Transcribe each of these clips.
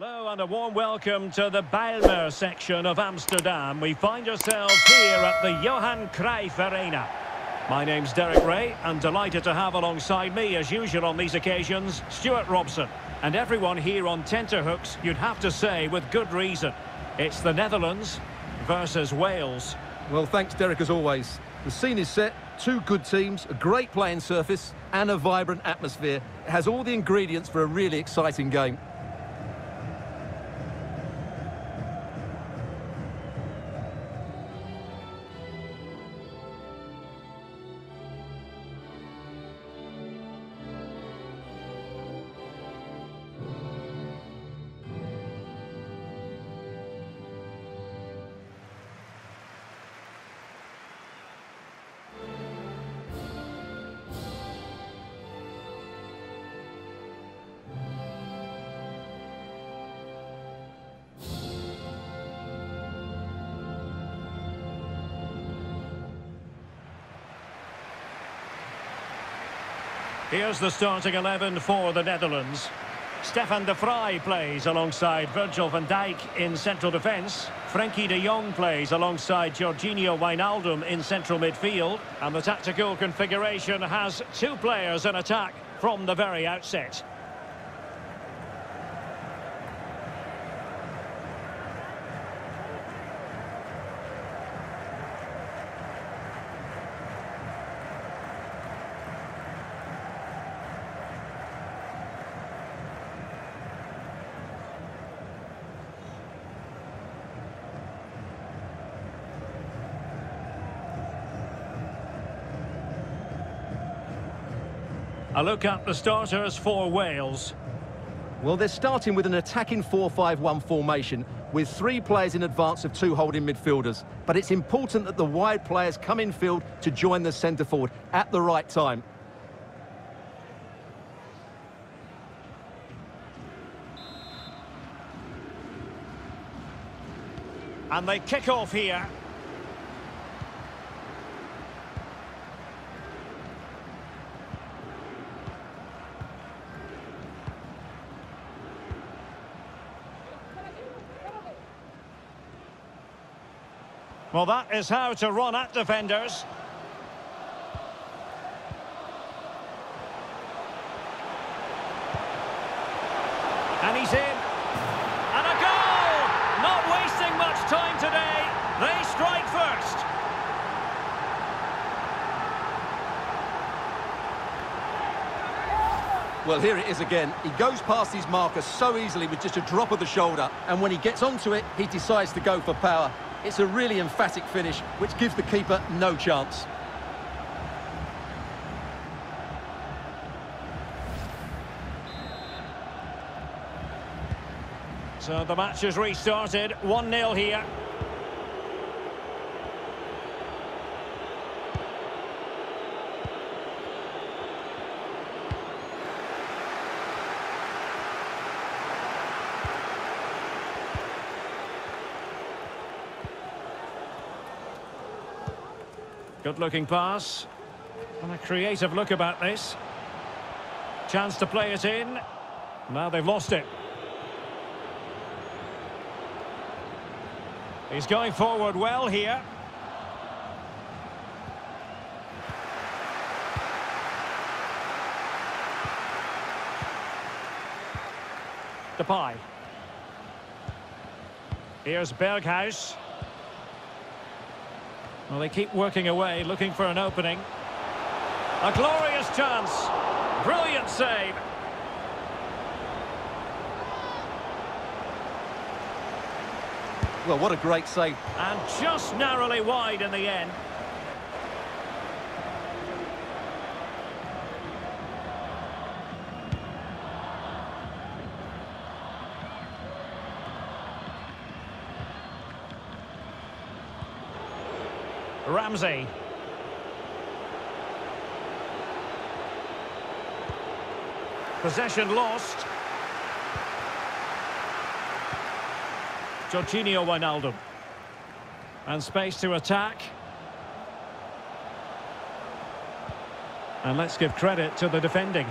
Hello and a warm welcome to the Bijlmer section of Amsterdam. We find ourselves here at the Johan Cruyff Arena. My name's Derek Ray and delighted to have alongside me, as usual on these occasions, Stuart Robson. And everyone here on tenterhooks, you'd have to say with good reason. It's the Netherlands versus Wales. Well, thanks, Derek, as always. The scene is set, two good teams, a great playing surface and a vibrant atmosphere. It has all the ingredients for a really exciting game. Here's the starting 11 for the Netherlands. Stefan de Vrij plays alongside Virgil van Dijk in central defence. Frenkie de Jong plays alongside Georginio Wijnaldum in central midfield. And the tactical configuration has two players in attack from the very outset. A look at the starters for Wales. Well, they're starting with an attacking 4-5-1 formation with three players in advance of two holding midfielders. But it's important that the wide players come in field to join the centre forward at the right time. And they kick off here. Well, that is how to run at defenders. And he's in. And a goal! Not wasting much time today. They strike first. Well, here it is again. He goes past his marker so easily with just a drop of the shoulder. And when he gets onto it, he decides to go for power. It's a really emphatic finish, which gives the keeper no chance. So the match has restarted. 1-0 here. Good looking pass. And a creative look about this. Chance to play it in. Now they've lost it. He's going forward well here. Depay. Here's Berghuis. Well, they keep working away, looking for an opening. A glorious chance. Brilliant save. Well, what a great save. And just narrowly wide in the end. Ramsey. Possession lost. Georginio Wijnaldum. And space to attack. And let's give credit to the defending.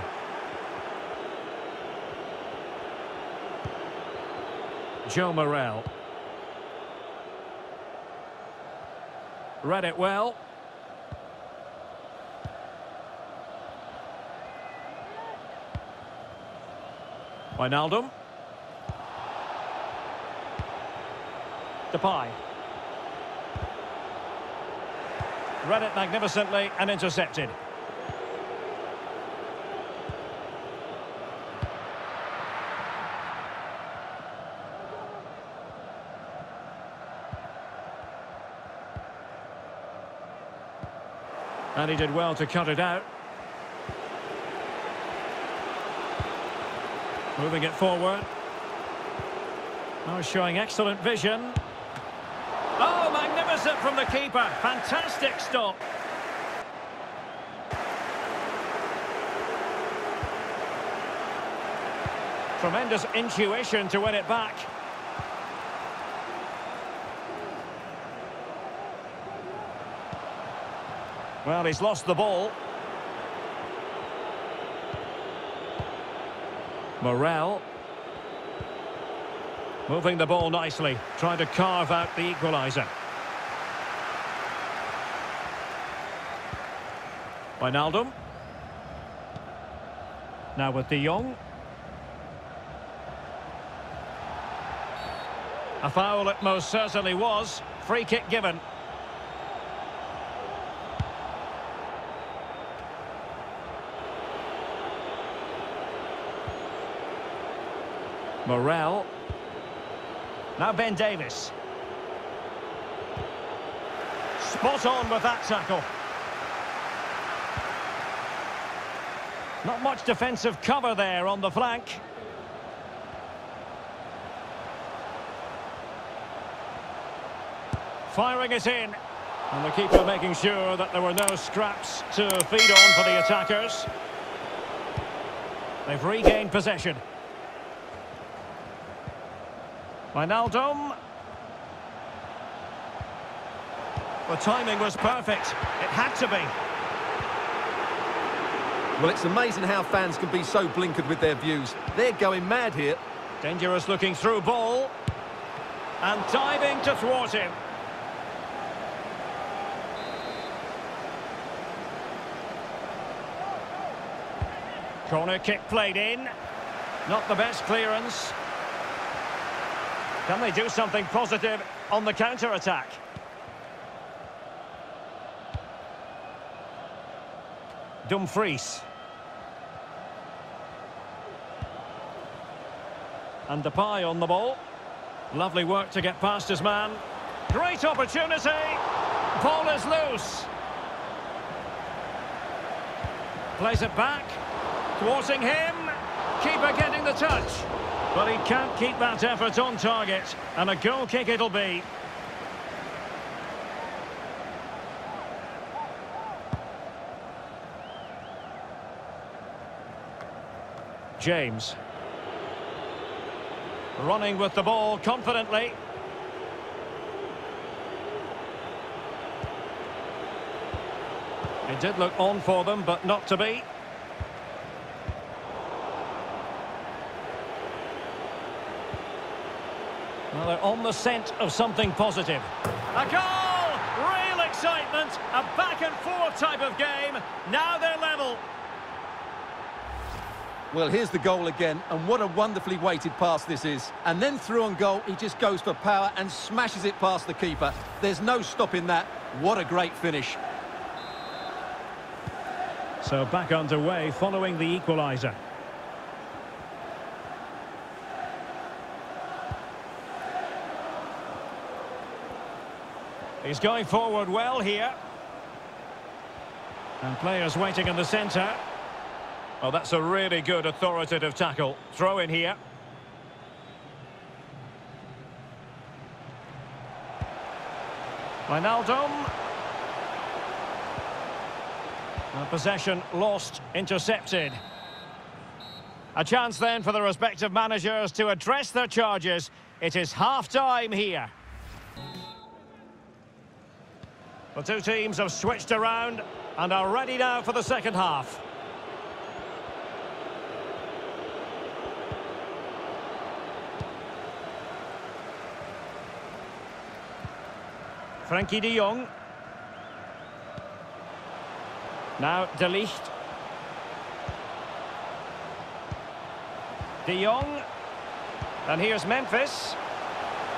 Joe Morrell. Read it well. Wijnaldum. Depay. Read it magnificently and intercepted. And he did well to cut it out. Moving it forward. Oh, showing excellent vision. Oh, magnificent from the keeper. Fantastic stop. Tremendous intuition to win it back. Well, he's lost the ball. Morrell. Moving the ball nicely, trying to carve out the equaliser. Wijnaldum. Now with De Jong. A foul it most certainly was. Free kick given. Morrell. Now Ben Davies. Spot on with that tackle. Not much defensive cover there on the flank. Firing it in. And the keeper making sure that there were no scraps to feed on for the attackers. They've regained possession. Wijnaldum. The timing was perfect. It had to be. Well, it's amazing how fans can be so blinkered with their views. They're going mad here. Dangerous looking through ball. And diving to thwart him. Corner kick played in. Not the best clearance. Can they do something positive on the counter-attack? Dumfries. And Depay on the ball. Lovely work to get past his man. Great opportunity. Ball is loose. Plays it back. Thwarting him. Keeper getting the touch. But he can't keep that effort on target. And a goal kick it'll be. James. Running with the ball confidently. It did look on for them, but not to be. Well, they're on the scent of something positive. A goal! Real excitement! A back-and-forth type of game. Now they're level. Well, here's the goal again, and what a wonderfully weighted pass this is. And then through on goal, he just goes for power and smashes it past the keeper. There's no stopping that. What a great finish. So back underway following the equaliser. He's going forward well here. And players waiting in the centre. Well, that's a really good authoritative tackle. Throw in here. Wijnaldum. And possession lost, intercepted. A chance then for the respective managers to address their charges. It is half-time here. The two teams have switched around and are ready now for the second half. Frenkie de Jong. Now De Ligt. De Jong. And here's Memphis.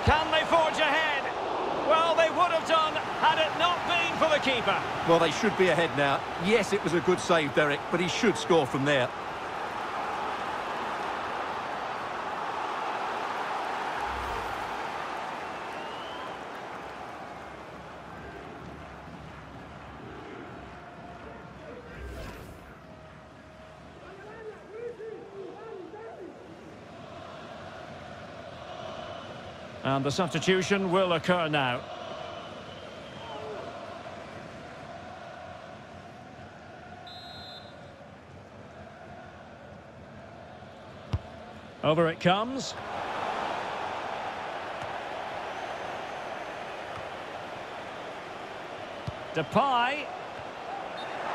Can they forge ahead? Well, they would have done had it not been for the keeper. Well, they should be ahead now. Yes, it was a good save, Derek, but he should score from there. And the substitution will occur now. Over it comes. Depay.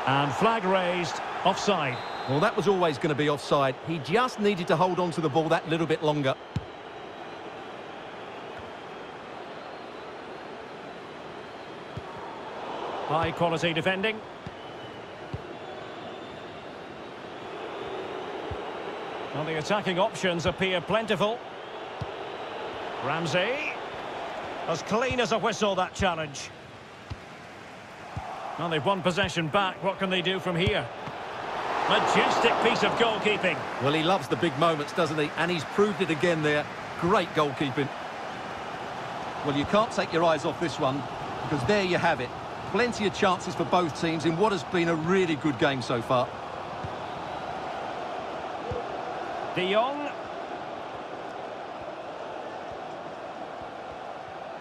And flag raised. Offside. Well, that was always going to be offside. He just needed to hold on to the ball that little bit longer. High quality defending. Well, the attacking options appear plentiful. Ramsey. As clean as a whistle, that challenge. Well, they've won possession back. What can they do from here? Majestic piece of goalkeeping. Well, he loves the big moments, doesn't he? And he's proved it again there. Great goalkeeping. Well, you can't take your eyes off this one, because there you have it. Plenty of chances for both teams in what has been a really good game so far. De Jong.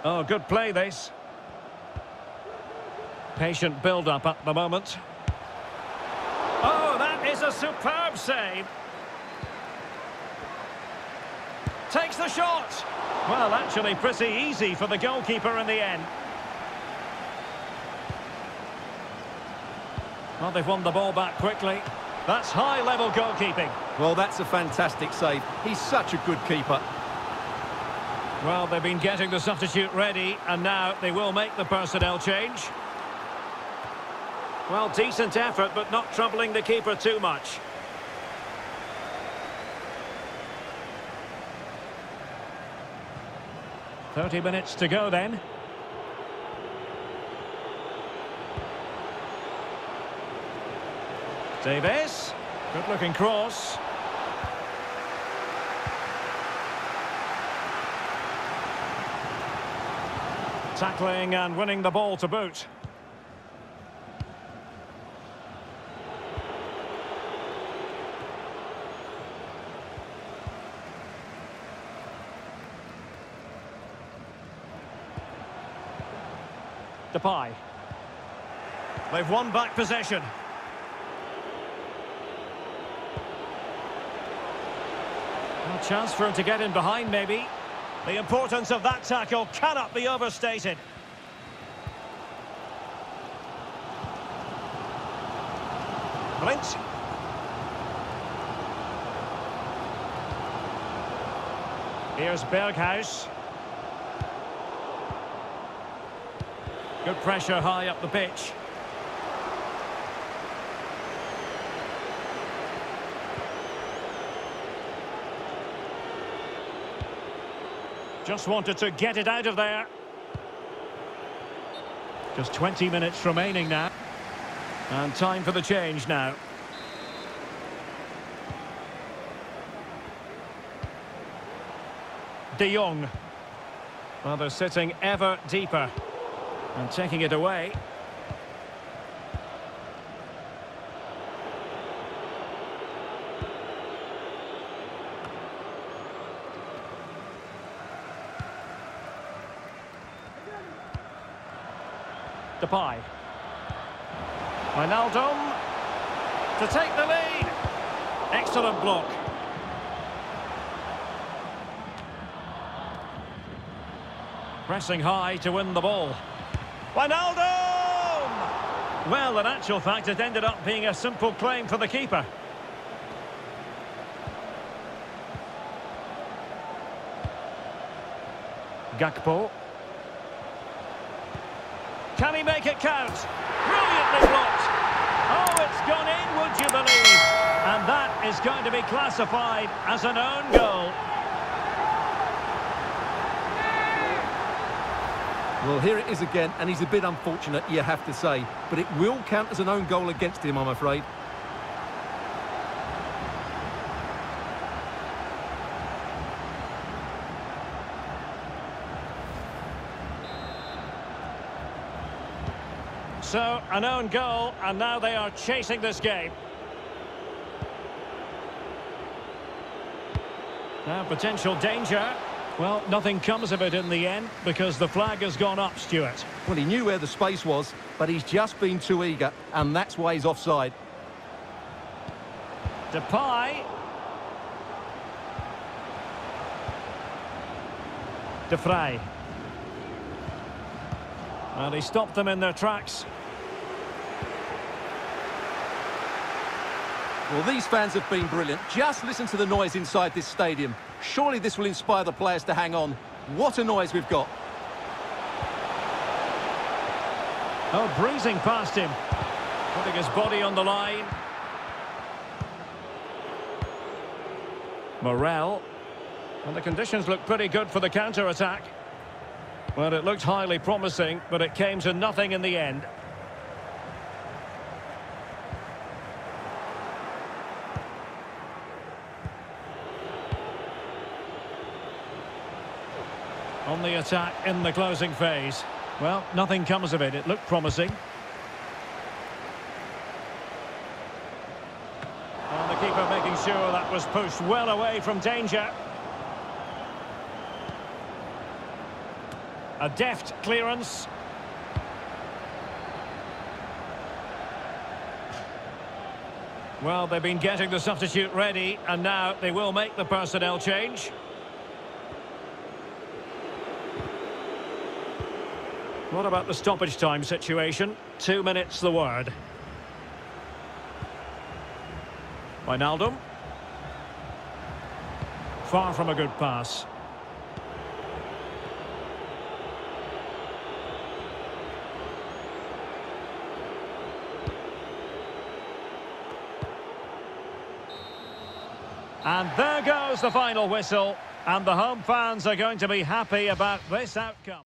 Oh, good play this. Patient build-up at the moment. Oh, that is a superb save. Takes the shot. Well, actually pretty easy for the goalkeeper in the end. Well, they've won the ball back quickly. That's high-level goalkeeping. Well, that's a fantastic save. He's such a good keeper. Well, they've been getting the substitute ready, and now they will make the personnel change. Well, decent effort, but not troubling the keeper too much. Thirty minutes to go then. Davies. Good looking cross. Tackling and winning the ball to boot. Depay. They've won back possession. Chance for him to get in behind, maybe. The importance of that tackle cannot be overstated. Blind. Here's Berghuis. Good pressure high up the pitch. Just wanted to get it out of there. Just 20 minutes remaining now. And time for the change now. De Jong. Well, they're sitting ever deeper. And taking it away. Depay. Wijnaldum to take the lead. Excellent block. Pressing high to win the ball. Wijnaldum! Well, in actual fact, it ended up being a simple claim for the keeper. Gakpo. Can he make it count? Brilliantly blocked. Oh, it's gone in, would you believe? And that is going to be classified as an own goal. Well, here it is again, and he's a bit unfortunate, you have to say. But it will count as an own goal against him, I'm afraid. So, an own goal, and now they are chasing this game. Now, potential danger. Well, nothing comes of it in the end, because the flag has gone up, Stuart. Well, he knew where the space was, but he's just been too eager, and that's why he's offside. Depay. De. And he stopped them in their tracks. Well, these fans have been brilliant. Just listen to the noise inside this stadium. Surely this will inspire the players to hang on. What a noise we've got. Oh, breezing past him. Putting his body on the line. Morrell. And the conditions look pretty good for the counter-attack. Well, it looked highly promising, but it came to nothing in the end. On the attack in the closing phase. Well, nothing comes of it. It looked promising. And the keeper making sure that was pushed well away from danger. A deft clearance. Well, they've been getting the substitute ready, and now they will make the personnel change. What about the stoppage time situation? Two minutes the word. Wijnaldum. Far from a good pass. And there goes the final whistle. And the home fans are going to be happy about this outcome.